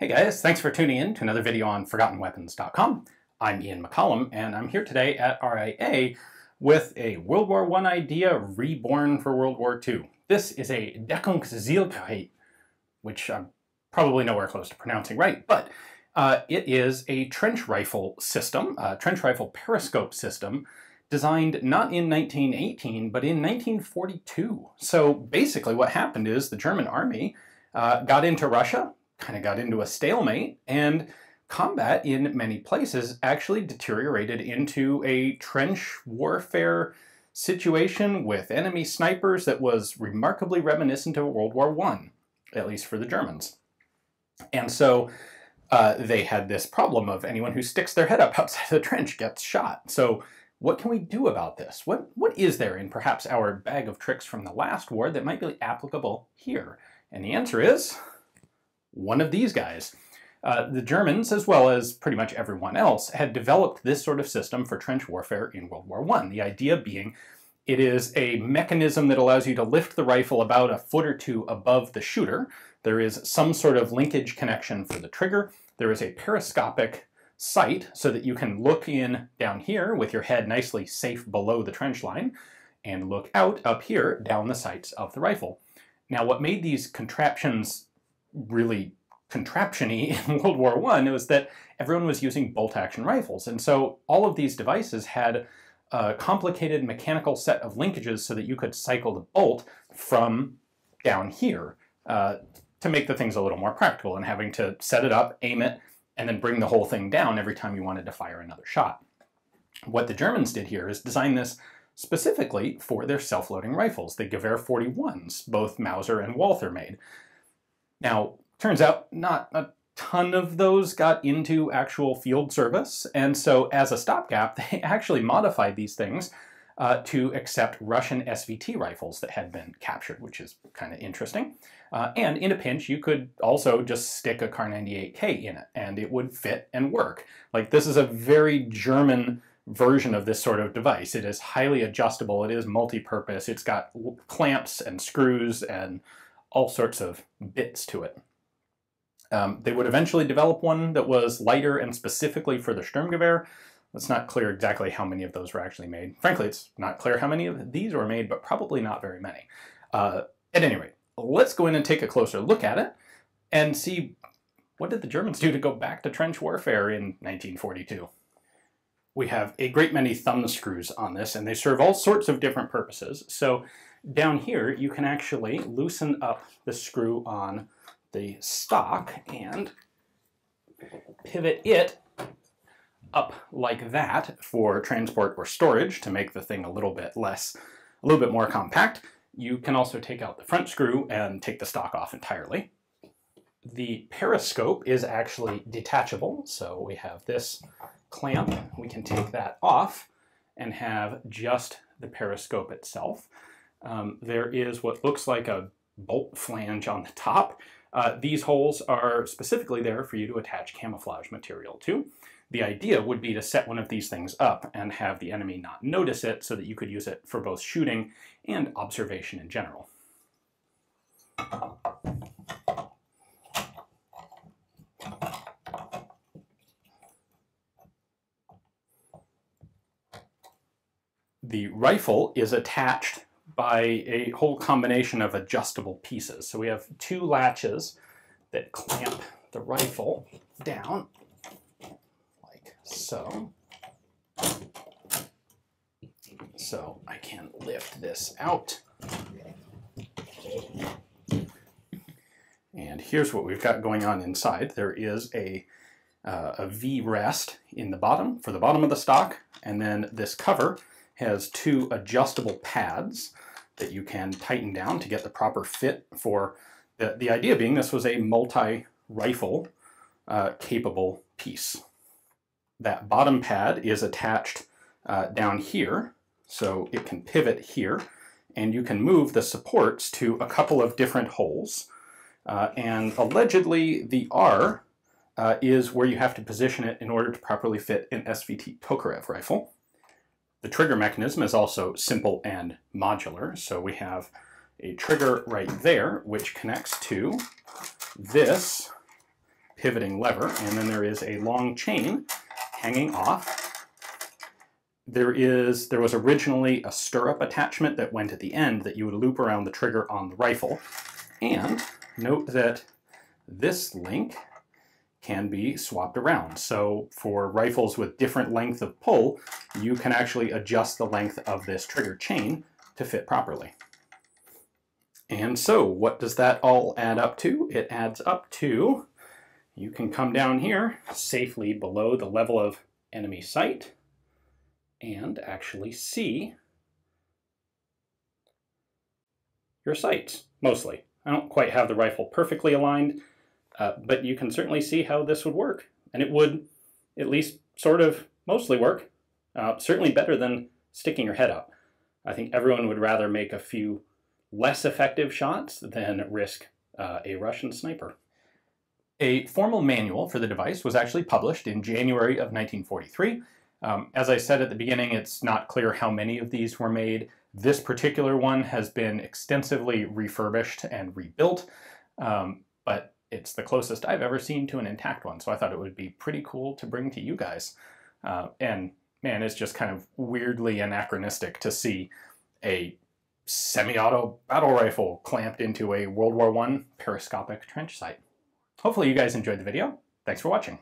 Hey guys, thanks for tuning in to another video on ForgottenWeapons.com. I'm Ian McCollum, and I'm here today at RIA with a World War I idea reborn for World War II. This is a Deckungszielgerät, which I'm probably nowhere close to pronouncing right, but uh, it is a trench rifle system, a trench rifle periscope system, designed not in 1918, but in 1942. So basically what happened is the German army uh, got into Russia, kind of got into a stalemate, and combat in many places actually deteriorated into a trench warfare situation with enemy snipers that was remarkably reminiscent of World War I, at least for the Germans. And so uh, they had this problem of anyone who sticks their head up outside the trench gets shot. So what can we do about this? What, what is there in perhaps our bag of tricks from the last war that might be applicable here? And the answer is one of these guys. Uh, the Germans, as well as pretty much everyone else, had developed this sort of system for trench warfare in World War I. The idea being it is a mechanism that allows you to lift the rifle about a foot or two above the shooter. There is some sort of linkage connection for the trigger. There is a periscopic sight so that you can look in down here with your head nicely safe below the trench line and look out up here down the sights of the rifle. Now what made these contraptions really contraptiony in World War I was that everyone was using bolt-action rifles. And so all of these devices had a complicated mechanical set of linkages so that you could cycle the bolt from down here uh, to make the things a little more practical and having to set it up, aim it, and then bring the whole thing down every time you wanted to fire another shot. What the Germans did here is design this specifically for their self-loading rifles, the Gewehr 41s, both Mauser and Walther made. Now, turns out not a ton of those got into actual field service, and so as a stopgap, they actually modified these things uh, to accept Russian SVT rifles that had been captured, which is kind of interesting. Uh, and in a pinch, you could also just stick a Kar 98K in it, and it would fit and work. Like, this is a very German version of this sort of device. It is highly adjustable, it is multi-purpose, it's got clamps and screws and all sorts of bits to it. Um, they would eventually develop one that was lighter and specifically for the Sturmgewehr. It's not clear exactly how many of those were actually made. Frankly, it's not clear how many of these were made, but probably not very many. Uh, at any rate, let's go in and take a closer look at it and see what did the Germans do to go back to trench warfare in 1942. We have a great many thumb screws on this, and they serve all sorts of different purposes. So down here, you can actually loosen up the screw on the stock and pivot it up like that for transport or storage to make the thing a little bit less, a little bit more compact. You can also take out the front screw and take the stock off entirely. The periscope is actually detachable, so we have this clamp. We can take that off and have just the periscope itself. Um, there is what looks like a bolt flange on the top. Uh, these holes are specifically there for you to attach camouflage material to. The idea would be to set one of these things up and have the enemy not notice it so that you could use it for both shooting and observation in general. The rifle is attached by a whole combination of adjustable pieces. So we have two latches that clamp the rifle down like so. So I can lift this out. And here's what we've got going on inside. There is a, uh, a V rest in the bottom for the bottom of the stock, and then this cover has two adjustable pads that you can tighten down to get the proper fit for the, the idea being this was a multi-rifle uh, capable piece. That bottom pad is attached uh, down here, so it can pivot here, and you can move the supports to a couple of different holes. Uh, and allegedly the R uh, is where you have to position it in order to properly fit an SVT Tokarev rifle. The trigger mechanism is also simple and modular. So we have a trigger right there, which connects to this pivoting lever, and then there is a long chain hanging off. There is there was originally a stirrup attachment that went at the end that you would loop around the trigger on the rifle. And note that this link can be swapped around. So for rifles with different length of pull, you can actually adjust the length of this trigger chain to fit properly. And so what does that all add up to? It adds up to, you can come down here safely below the level of enemy sight and actually see your sights, mostly. I don't quite have the rifle perfectly aligned, uh, but you can certainly see how this would work. And it would at least sort of mostly work. Uh, certainly better than sticking your head up. I think everyone would rather make a few less effective shots than risk uh, a Russian sniper. A formal manual for the device was actually published in January of 1943. Um, as I said at the beginning, it's not clear how many of these were made. This particular one has been extensively refurbished and rebuilt, um, but it's the closest I've ever seen to an intact one, so I thought it would be pretty cool to bring to you guys. Uh, and man, it's just kind of weirdly anachronistic to see a semi-auto battle rifle clamped into a World War I periscopic trench sight. Hopefully you guys enjoyed the video. Thanks for watching.